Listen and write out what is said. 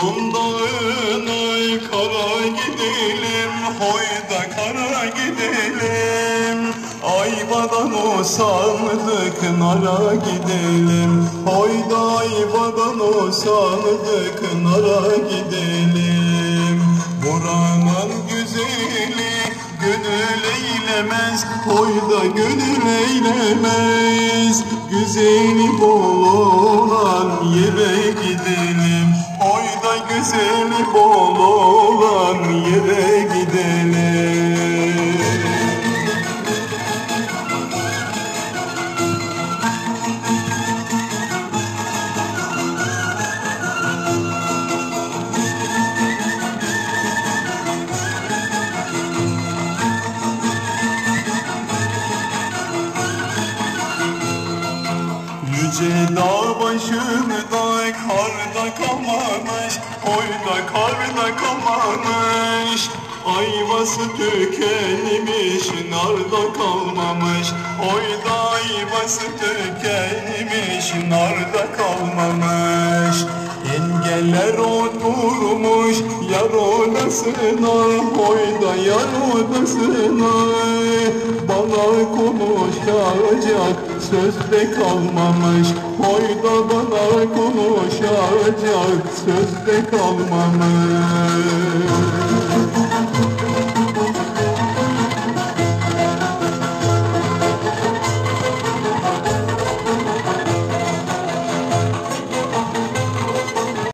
Sonundan ay kara gidelim Hoyda kara gidelim. Ayvadan o sandık nara gidelim. Hoyda ayvadan o sandık nara gidelim. Buranın güzeli gönül eylemez Hoyda gönül eylemez. Güzeli bol olan yere gidelim. Güzeli bol olan yere gidelim. Yüce dağ başında karda kalmamış Oyda karda kalmamış. Ayvası tükenmiş narda kalmamış. Oyda ayvası tükenmiş narda kalmamış. Engeller oturmuş yar odasına Oyda yar odasına. Bana konuşacak söz de kalmamış Oyda bana konuşacak söz de kalmamış